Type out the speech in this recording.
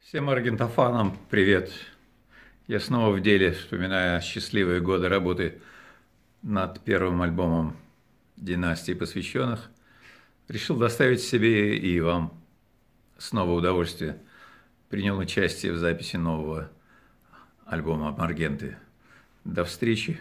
Всем аргентофанам привет! Я снова в деле, вспоминая счастливые годы работы над первым альбомом «Династии посвященных». Решил доставить себе и вам снова удовольствие. Принял участие в записи нового альбома «Маргенты». До встречи!